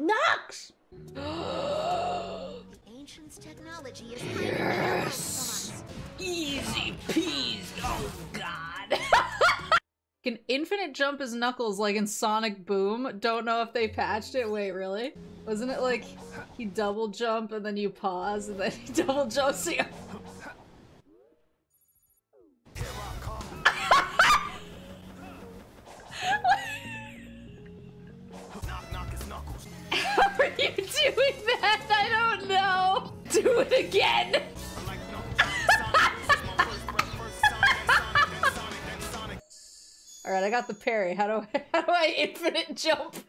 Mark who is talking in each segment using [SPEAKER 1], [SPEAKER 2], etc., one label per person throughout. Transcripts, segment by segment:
[SPEAKER 1] Knox!
[SPEAKER 2] Ancient's technology is
[SPEAKER 1] Yes! Easy peas! Oh god!
[SPEAKER 3] Can infinite jump his knuckles like in Sonic Boom? Don't know if they patched it. Wait, really? Wasn't it like he double jump and then you pause and then he double jumps? So you... All right, I got the parry. How do I, how do I infinite jump?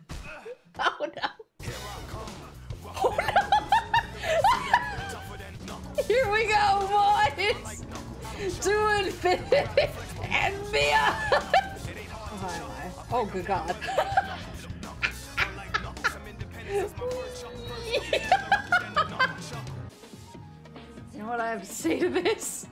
[SPEAKER 3] Oh no. Oh. Here we go, boys. To infinity and beyond. Oh, oh good god. you know what I have to say to this?